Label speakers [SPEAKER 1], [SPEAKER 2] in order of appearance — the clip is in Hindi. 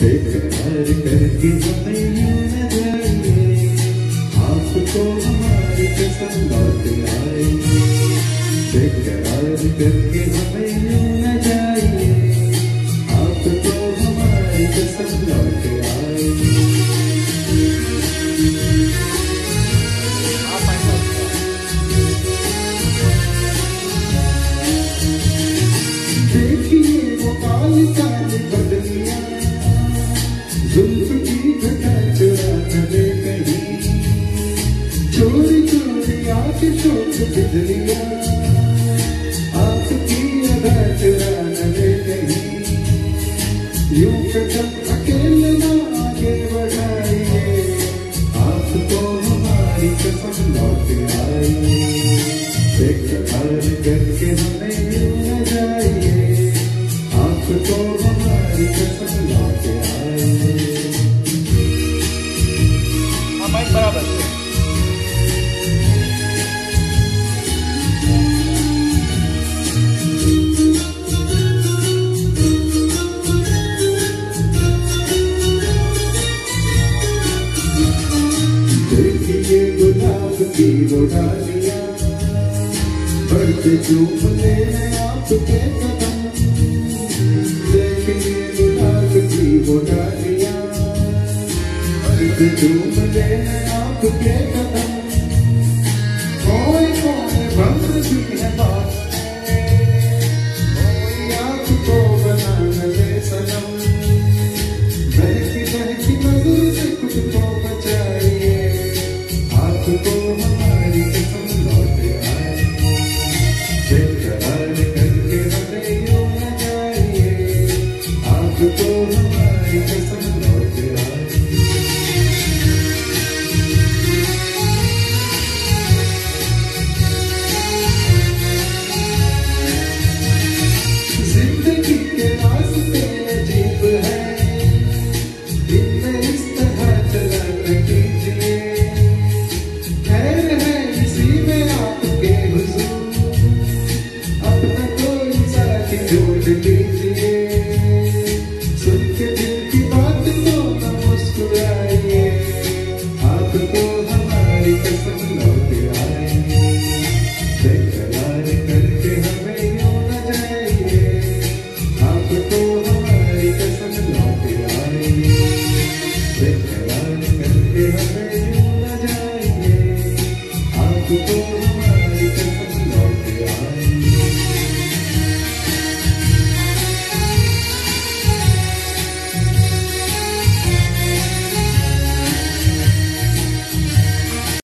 [SPEAKER 1] बेकरार करके आपको हमारे कसम लौट आएँगे बेकरार करके हमें न जाइए आपको हमारे कसम लौट आएँगे देखिए वो काली काली शोक आपकी अदा चुरा ले कहीं यूँ कदम अकेले ना आगे बढ़ाइए आपको हमारी कसम लौट आइए बेकरार करके हमें आपकी लौटानिया बढ़ते चूप लेने
[SPEAKER 2] आपके की बढ़ते आपके
[SPEAKER 1] कदम कोई कोई भंग भी है Do do it do.